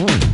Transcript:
Mm-hmm.